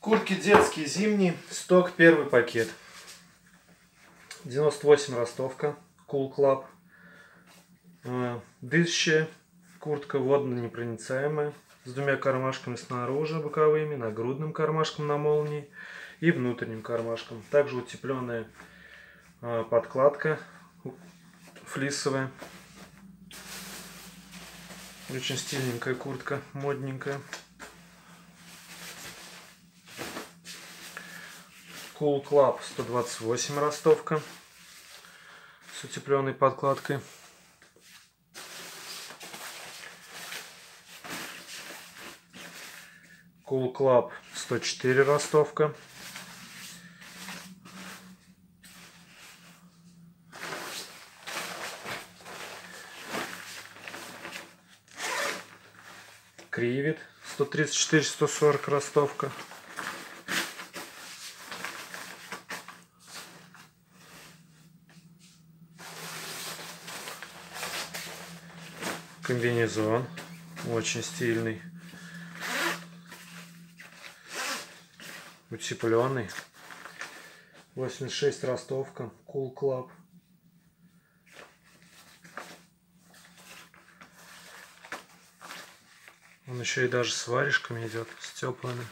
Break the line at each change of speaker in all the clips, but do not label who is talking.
Куртки детские, зимние. Сток, первый пакет. 98 ростовка. Cool Club. Э, дышащая куртка водно-непроницаемая. С двумя кармашками снаружи боковыми, нагрудным кармашком на молнии и внутренним кармашком. Также утепленная э, подкладка флисовая. Очень стильненькая куртка, модненькая. Cool Club 128 ростовка с утепленной подкладкой. Cool Club 104 ростовка. Кривит 134-140 ростовка. Комбинезон. Очень стильный. Утепленный. 86 ростовка. Cool Club. Он еще и даже с варежками идет, с теплыми.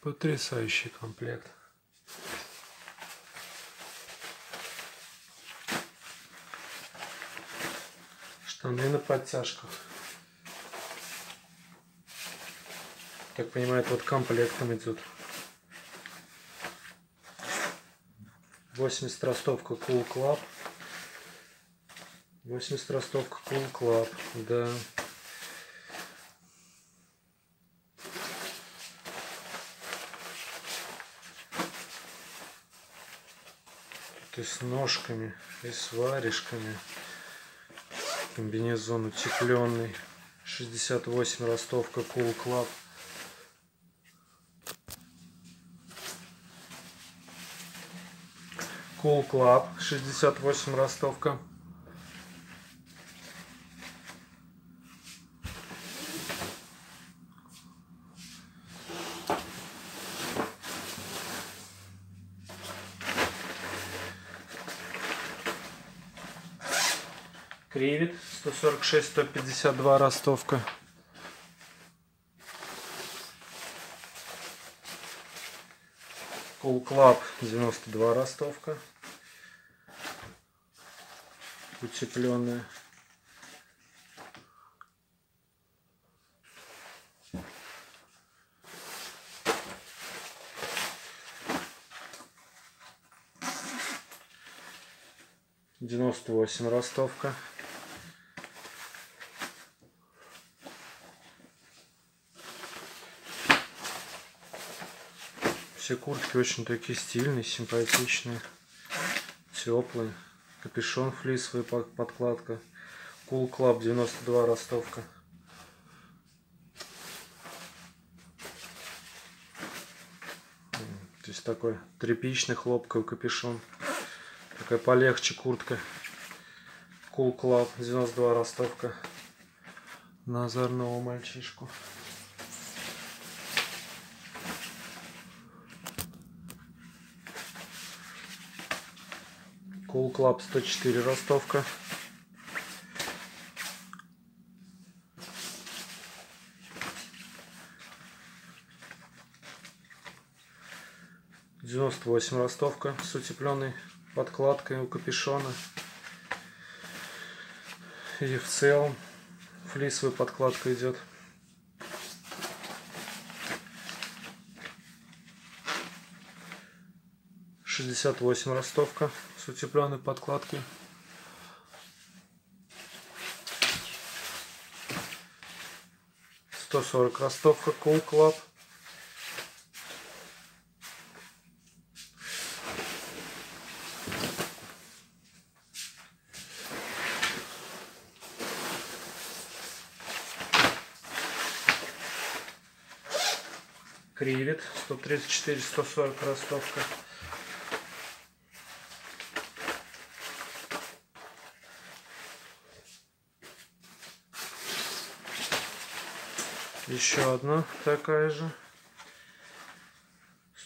Потрясающий комплект. Штаны на подтяжках. Так понимаю, это вот комплектом идет. 80 ростовка Cool Club. 80 ростовка Cool Club, да. Тут и с ножками, и с варежками. Комбинезон утепленный. 68 ростовка Cool Club. Cool Club 68 ростовка. Кривит 146-152 ростовка. Cool Club 92 ростовка. Утепленная. Девяносто восемь ростовка. Все куртки очень такие стильные, симпатичные, теплые. Капюшон флисовый, подкладка. Cool Club 92 ростовка. То есть такой тряпичный хлопковый капюшон. Такая полегче куртка. Cool Club 92 ростовка. На озорного мальчишку. Cool Club 104 ростовка. Девяносто восемь ростовка с утепленной подкладкой у капюшона. И в целом флисовая подкладка идет. 68 ростовка с утепленной подкладкой. Сто сорок ростовка Cool Club. Кривит 134-140 ростовка. Еще одна такая же.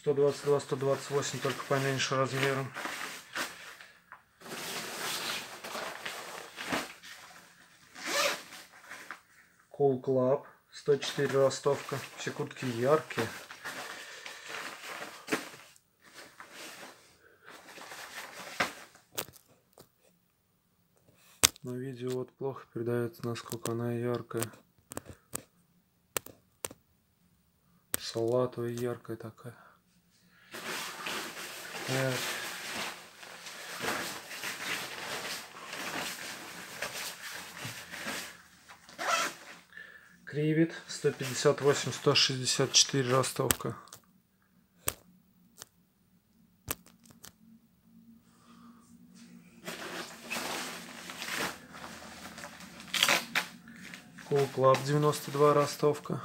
122-128, только поменьше размером. Cool Club 104 ростовка. Все куртки яркие. Но видео вот плохо передается, насколько она яркая. Салатовая яркая такая. Так. Кривит 158 164 ростовка. Club 92 ростовка.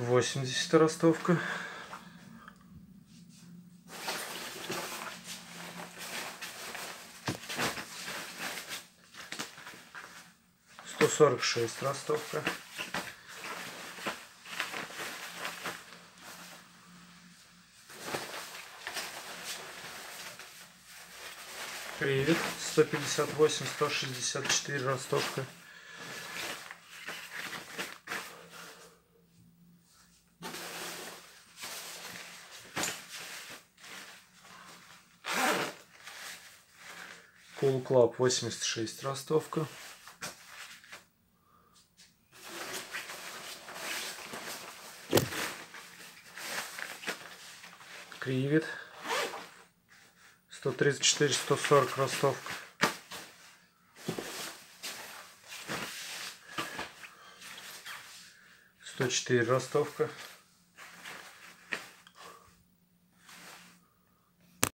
Восемьдесят ростовка. Сто сорок шесть ростовка. Привет. 158, 164 ростовка. Cool Club 86 ростовка. Кривит 134, 140 ростовка. Сто четыре ростовка.